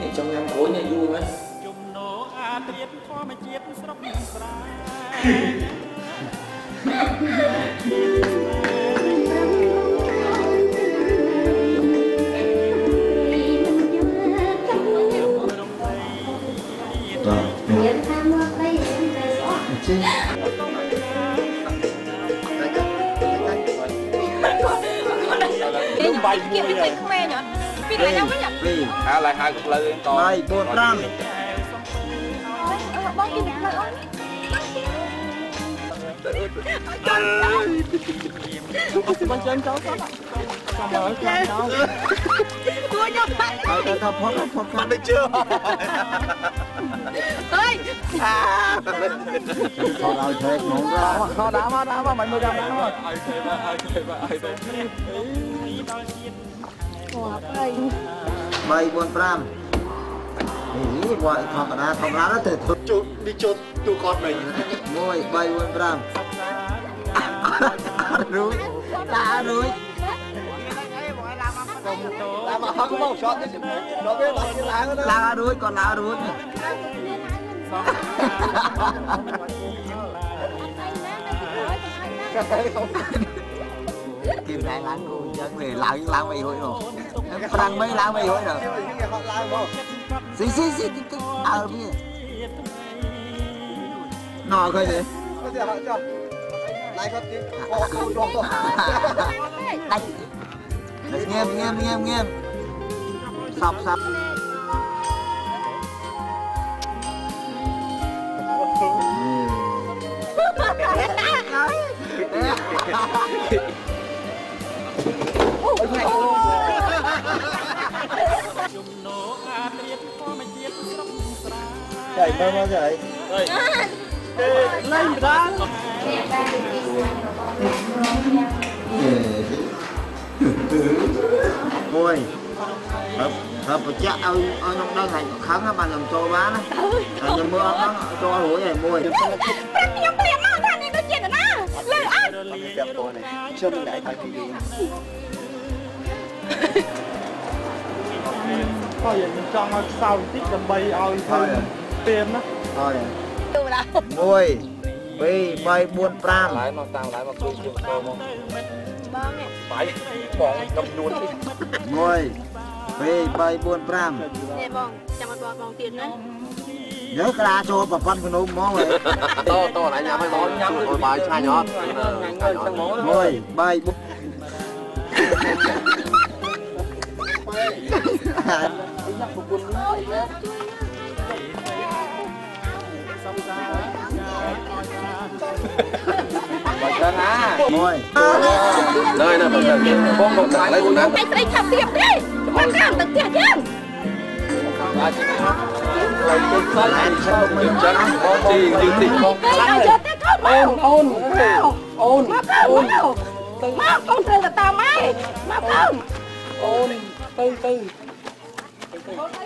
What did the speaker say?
នេះចង់ញ៉ាំក្រួយនេះយូរហើយ ជំនោអាត្រៀតធម្មជាតិស្រុកស្រែ បាទ រៀនតាមមកđây để xóa ់ ចេះគេបាយគេមិនឃើញក្មេងអត់ពីថ្ងៃណាវិញអត់ពីរហៅឡើយហៅកំឡៅហ្នឹងត3 4 5បងគេមិនលើអត់បងចង់ចូលគាត់ចាំមើលចាំចូលគួរយកបាត់ហើយទៅថាផុតផុតផុតមិន ទៅអត់ឲ្យទេហ្មងខោដើមដើមមិនមើលដើមមកឲ្យទេឲ្យទេឲ្យទេអូអី3 4 5នេះបងធម្មតាធម្មតាទៅជូតនេះជូតទូគាត់មិញ1 3 4 5អត់រួចតារួច làm mà lá đó còn lá đuôi Kim đại láng của dân này láng láng mày hồi rồi Đang mấy láng mày hồi rồi Xí xí xí cái cái ờ bây giờ coi gì Lại con tí Đánh nghe nghe nghe nghe sọc sọc. Chạy bao bao chạy. Lên ra ឯងបើបើបញ្ជាក់ឲ្យឲ្យខ្ញុំដឹងថាខឹងបានខ្ញុំចូលបានណាតែខ្ញុំមើលអត់ដឹងចូលរួចឯងមួយខ្ញុំព្រាមមកថានេះដូចជាណាលើអត់ខ្ញុំមិនដែរថាពីយូរបើយើងចង់ឲ្យខ្សោយបន្តិចដើម្បីឲ្យទៅព្រាមណាហើយទៅម្ដងមួយ 2 3 4 5ឡើងមកតាមឡើងមកជួយជួយចូលមកបងបាយបងកំនួន1 2 3 4 5នេះបងចាំអត់បងបងទៀតណាយើក្រាចូលប្រព័ន្ធភ្នំហ្មងតតណាញ៉ាំឲ្យបងញ៉ាំឲ្យបាយឆាញ់អត់មួយបាយបុកអត់ជួយណាសំសា បាយចឹងណា môi លើនៅបងបងបងខ្លាចលើណាតែស្រីថាទៀតទេមកខាងទៅផ្ទះយើងបាយចឹងណាហើយជុំខ្លាចហើយឈប់មិនចឹងបងទីទីទីបងគេឲ្យយកទៅកូនមកអូនអូនមកអូនទៅមកកូនត្រូវទៅតាមម៉ែមកកូនអូនទៅទៅអូនទៅ